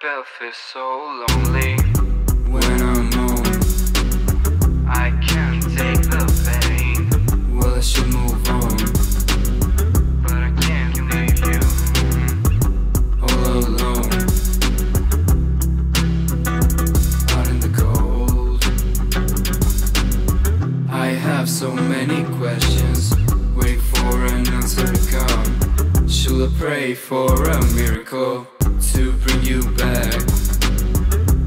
bed feels so lonely. when I'm home. I can't take the pain, Well, I should move on. but I can't leave you. all alone. Out in the cold. I have so many questions. Wait for an answer to come. Should I pray for a miracle to you back?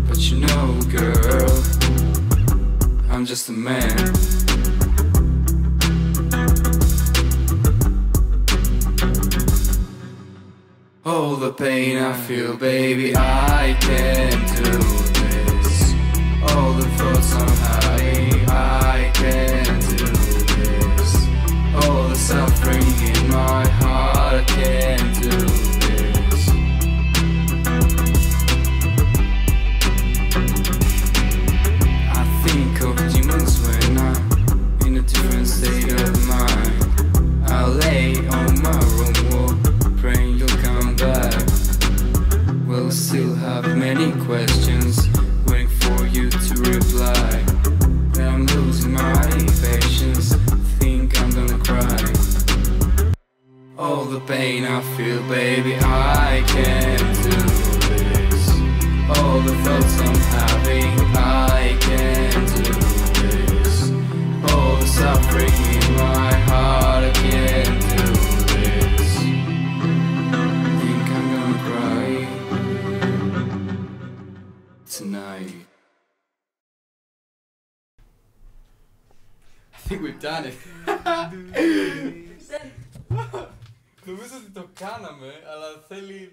But you know, girl, I'm just a man. All the pain I feel, baby, I can't do pain I feel, baby, I can't do this. All the thoughts I'm having, I can't do this. All the suffering in my heart, I can't do this. Think I'm gonna cry tonight. I think we've done it. Νομίζω ότι το κάναμε, αλλά θέλει